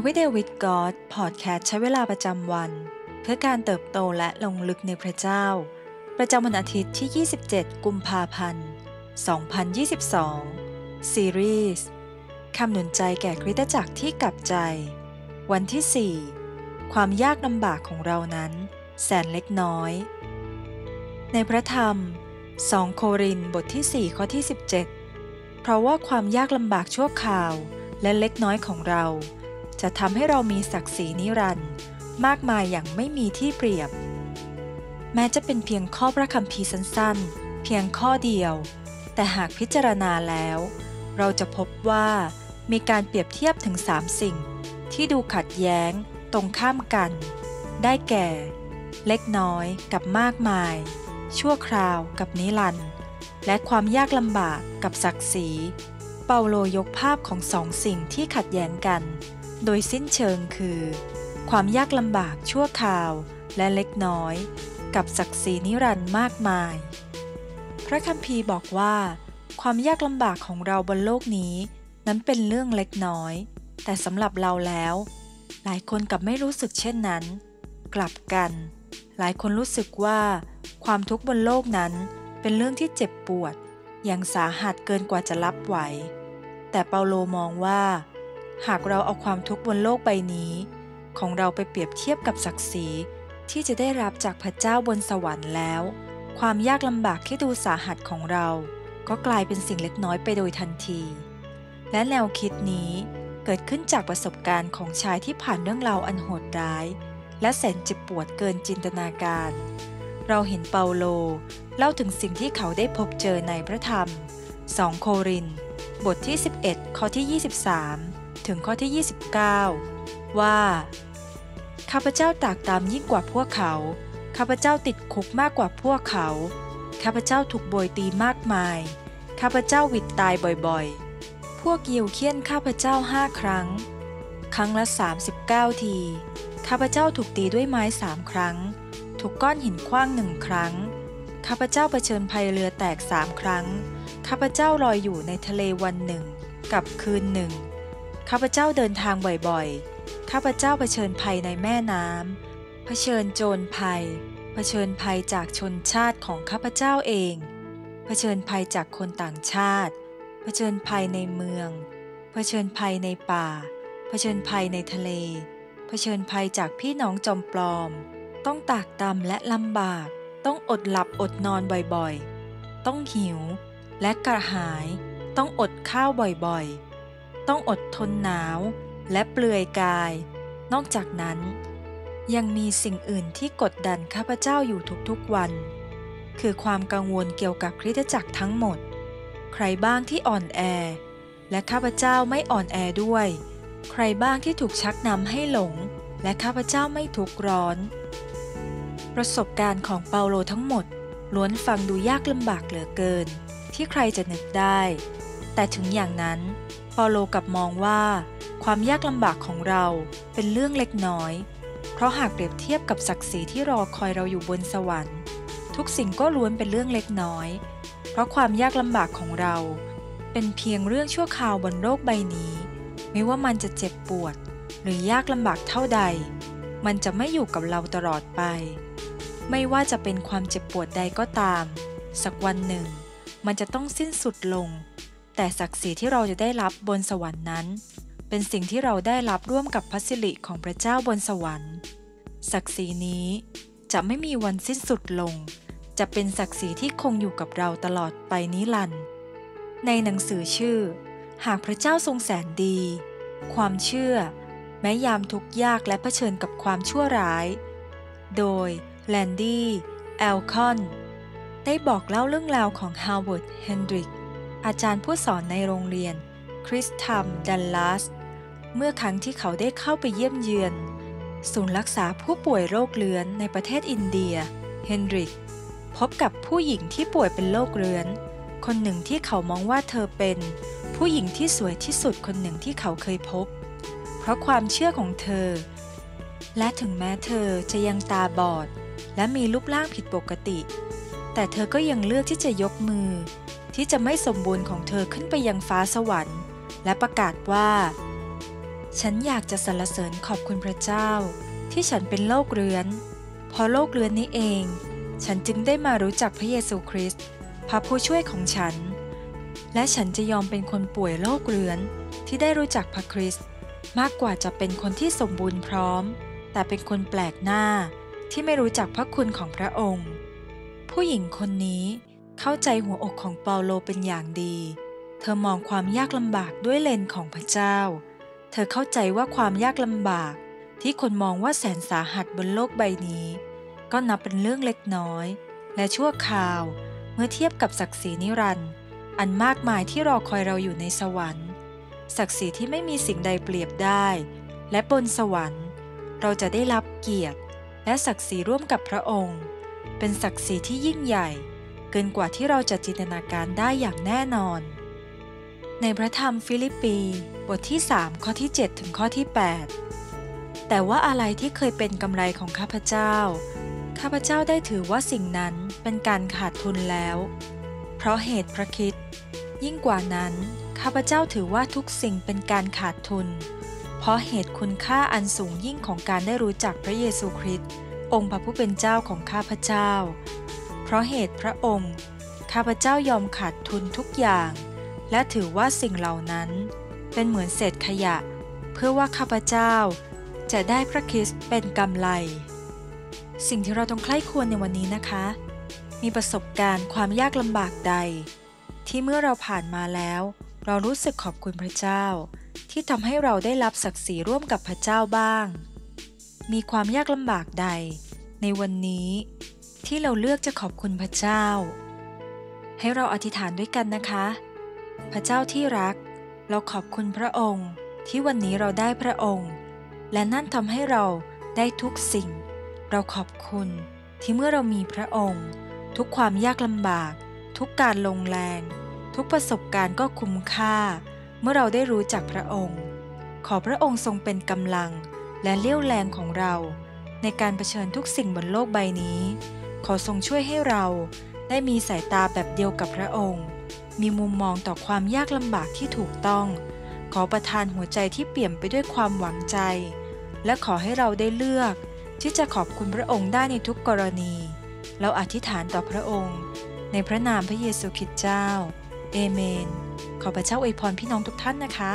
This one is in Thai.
Everyday with God พอดแคสต์ใช้เวลาประจำวัน เพื่อการเติบโตและลงลึกในพระเจ้า ประจำวันอาทิตย์ที่ 27 กุมภาพันธ์ 2022 ซีรีส์คำหนุนใจแก่คริสตจักรที่กลับใจ วันที่ 4 ความยากลำบากของเรานั้น แสนเล็กน้อย ในพระธรรม 2 โครินบทที่ 4 ข้อที่ 17 เพราะว่าความยากลำบากชั่วคราวและเล็กน้อยของเรา จะทำให้เรามีศักดิ์ศรีนิรันดร์มากมายอย่างไม่มีที่เปรียบ แม้จะเป็นเพียงข้อพระคัมภีร์สั้นๆ เพียงข้อเดียว แต่หากพิจารณาแล้ว เราจะพบว่ามีการเปรียบเทียบถึงสามสิ่ง ที่ดูขัดแย้ง ตรงข้ามกัน ได้แก่ เล็กน้อยกับมากมาย ชั่วคราวกับนิรันดร์และความยากลำบากกับศักดิ์ศรี เปาโลยกภาพของสองสิ่งที่ขัดแย้งกัน โดยสิ้นเชิงคือ ความยากลำบากชั่วคราวและเล็กน้อย กับศักดิ์ศรีนิรันดร์มากมาย พระคัมภีร์บอกว่า ความยากลำบากของเราบนโลกนี้ นั้นเป็นเรื่องเล็กน้อย แต่สำหรับเราแล้ว หลายคนกลับไม่รู้สึกเช่นนั้น กลับกัน หลายคนรู้สึกว่า ความทุกข์บนโลกนั้นเป็นเรื่องที่เจ็บปวด อย่างสาหัสเกินกว่าจะรับไหว แต่เปาโลมองว่า หากเราเอาความทุกข์บนโลกใบนี้ ของเราไปเปรียบเทียบกับศักดิ์ศรีที่จะได้รับจากพระเจ้าบนสวรรค์แล้ว ความยากลำบากที่ดูสาหัสของเรา ก็กลายเป็นสิ่งเล็กน้อยไปโดยทันที และแนวคิดนี้เกิดขึ้นจากประสบการณ์ของชายที่ผ่านเรื่องราวอันโหดร้าย และแสนเจ็บปวดเกินจินตนาการ เราเห็นเปาโลเล่าถึงสิ่งที่เขาได้พบเจอในพระธรรม 2 โคริน บทที่ 11 ข้อที่ 23 ถึงข้อที่ 29 ว่า ข้าพเจ้าตากตามยิ่งกว่าพวกเขา ข้าพเจ้าติดคุกมากกว่าพวกเขา ข้าพเจ้าถูกโบยตีมากมาย ข้าพเจ้าวิดตายบ่อยๆ พวกยิวเคี่ยนข้าพเจ้าห้าครั้ง ครั้งละ 39 ที ข้าพเจ้าถูกตีด้วยไม้สามครั้ง ถูกก้อนหินคว้างหนึ่งครั้ง ข้าพเจ้าเผชิญภัยเรือแตกสามครั้ง ข้าพเจ้าลอยอยู่ในทะเลวันหนึ่งกับคืนหนึ่ง ข้าพเจ้าเดินทางบ่อยๆ ข้าพเจ้าเผชิญภัยในแม่น้ำ เผชิญโจรภัย เผชิญภัยจากชนชาติของข้าพเจ้าเอง เผชิญภัยจากคนต่างชาติ เผชิญภัยในเมือง เผชิญภัยในป่า เผชิญภัยในทะเล เผชิญภัยจากพี่น้องจอมปลอม ต้องตากตำและลำบาก ต้องอดหลับอดนอนบ่อยๆ ต้องหิว และกระหาย ต้องอดข้าวบ่อยๆ ต้องอดทนหนาวและเปลือยกาย นอกจากนั้น ยังมีสิ่งอื่นที่กดดันข้าพเจ้าอยู่ทุกๆวัน คือความกังวลเกี่ยวกับคริสตจักรทั้งหมด ใครบ้างที่อ่อนแอ และข้าพเจ้าไม่อ่อนแอด้วย ใครบ้างที่ถูกชักนำให้หลง และข้าพเจ้าไม่ทุกร้อน ประสบการณ์ของเปาโลทั้งหมดล้วนฟังดูยากลำบากเหลือเกิน ที่ใครจะนึกได้ แต่ถึงอย่างนั้นเปาโลกลับมองว่า ความยากลำบากของเราเป็นเรื่องเล็กน้อย เพราะหากเปรียบเทียบกับศักดิ์ศรีที่รอคอยเราอยู่บนสวรรค์ ทุกสิ่งก็ล้วนเป็นเรื่องเล็กน้อย เพราะความยากลำบากของเรา เป็นเพียงเรื่องชั่วคราวบนโลกใบนี้ ไม่ว่ามันจะเจ็บปวด หรือยากลำบากเท่าใด มันจะไม่อยู่กับเราตลอดไป ไม่ว่าจะเป็นความเจ็บปวดใดก็ตาม สักวันหนึ่ง มันจะต้องสิ้นสุดลง แต่ศักดิ์ศรีที่เราจะได้รับบนสวรรค์นั้น เป็นสิ่งที่เราได้รับร่วมกับพระสิริของพระเจ้าบนสวรรค์ ศักดิ์ศรีนี้จะไม่มีวันสิ้นสุดลง จะเป็นศักดิ์ศรีที่คงอยู่กับเราตลอดไปนิรันดร์ในหนังสือชื่อ หากพระเจ้าทรงแสนดี ความเชื่อ แม้ยามทุกข์ยากและเผชิญกับความชั่วร้าย โดยแรนดี้แอลคอร์น ได้บอกเล่าเรื่องราวของฮาวเวิร์ด เฮนดริก อาจารย์ผู้สอนในโรงเรียน คริสตธรรมดัลลัส เมื่อครั้งที่เขาได้เข้าไปเยี่ยมเยือน ศูนย์รักษาผู้ป่วยโรคเรื้อนในประเทศอินเดีย เฮนริก พบกับผู้หญิงที่ป่วยเป็นโรคเรื้อน คนหนึ่งที่เขามองว่าเธอเป็น ผู้หญิงที่สวยที่สุดคนหนึ่งที่เขาเคยพบ เพราะความเชื่อของเธอ และถึงแม้เธอจะยังตาบอด และมีรูปร่างผิดปกติ แต่เธอก็ยังเลือกที่จะยกมือ ที่จะไม่สมบูรณ์ของเธอขึ้นไปยังฟ้าสวรรค์ และประกาศว่า ฉันอยากจะสรรเสริญขอบคุณพระเจ้า ที่ฉันเป็นโรคเรื้อนเพราะโรคเรื้อนนี้เอง ฉันจึงได้มารู้จักพระเยซูคริสต์พระผู้ช่วยของฉัน และฉันจะยอมเป็นคนป่วยโรคเรื้อนที่ได้รู้จักพระคริสต์มากกว่าจะเป็นคนที่สมบูรณ์พร้อม แต่เป็นคนแปลกหน้าที่ไม่รู้จักพระคุณของพระองค์ ผู้หญิงคนนี้ เข้าใจหัวอกของเปาโลเป็นอย่างดี เธอมองความยากลำบากด้วยเลนของพระเจ้า เธอเข้าใจว่าความยากลำบาก ที่คนมองว่าแสนสาหัสบนโลกใบนี้ ก็นับเป็นเรื่องเล็กน้อย และชั่วคราว เมื่อเทียบกับศักดิ์ศรีนิรันดร์อันมากมายที่รอคอยเราอยู่ในสวรรค์ ศักดิ์ศรีที่ไม่มีสิ่งใดเปรียบได้ และบนสวรรค์ เราจะได้รับเกียรติ และศักดิ์ศรีร่วมกับพระองค์ เป็นศักดิ์ศรีที่ยิ่งใหญ่ เกินกว่าที่เราจะจินตนาการได้อย่างแน่นอน ในพระธรรมฟิลิปปีบทที่ 3 ข้อที่ 7 ถึงข้อที่ 8 แต่ว่าอะไรที่เคยเป็นกำไรของข้าพเจ้า ข้าพเจ้าได้ถือว่าสิ่งนั้นเป็นการขาดทุนแล้ว เพราะเหตุพระคิด ยิ่งกว่านั้น ข้าพเจ้าถือว่าทุกสิ่งเป็นการขาดทุน เพราะเหตุคุณค่าอันสูงยิ่งของการได้รู้จักพระเยซูคริสต์องค์พระผู้เป็นเจ้าของข้าพเจ้า เพราะเหตุพระองค์ ข้าพเจ้ายอมขาดทุนทุกอย่าง และถือว่าสิ่งเหล่านั้นเป็นเหมือนเศษขยะ เพื่อว่าข้าพเจ้าจะได้พระคริสต์เป็นกำไร สิ่งที่เราต้องใคร่ควรในวันนี้นะคะ มีประสบการณ์ความยากลำบากใด ที่เมื่อเราผ่านมาแล้ว เรารู้สึกขอบคุณพระเจ้า ที่ทำให้เราได้รับศักดิ์ศรีร่วมกับพระเจ้าบ้าง มีความยากลำบากใด ในวันนี้ ที่เราเลือกจะขอบคุณพระเจ้า ให้เราอธิษฐานด้วยกันนะคะ พระเจ้าที่รัก เราขอบคุณพระองค์ ที่วันนี้เราได้พระองค์ และนั่นทำให้เราได้ทุกสิ่ง เราขอบคุณที่เมื่อเรามีพระองค์ ทุกความยากลำบาก ทุกการลงแรง ทุกประสบการณ์ก็คุ้มค่า เมื่อเราได้รู้จักพระองค์ ขอพระองค์ทรงเป็นกำลังและเลี้ยวแรงของเรา ในการเผชิญทุกสิ่งบนโลกใบนี้ ขอทรงช่วยให้เราได้มีสายตาแบบเดียวกับพระองค์ มีมุมมองต่อความยากลำบากที่ถูกต้อง ขอประทานหัวใจที่เปี่ยมไปด้วยความหวังใจ และขอให้เราได้เลือก ที่จะขอบคุณพระองค์ได้ในทุกกรณี เราอธิษฐานต่อพระองค์ ในพระนามพระเยซูคริสต์เจ้า เอเมน ขอพระเจ้าอวยพรพี่น้องทุกท่านนะคะ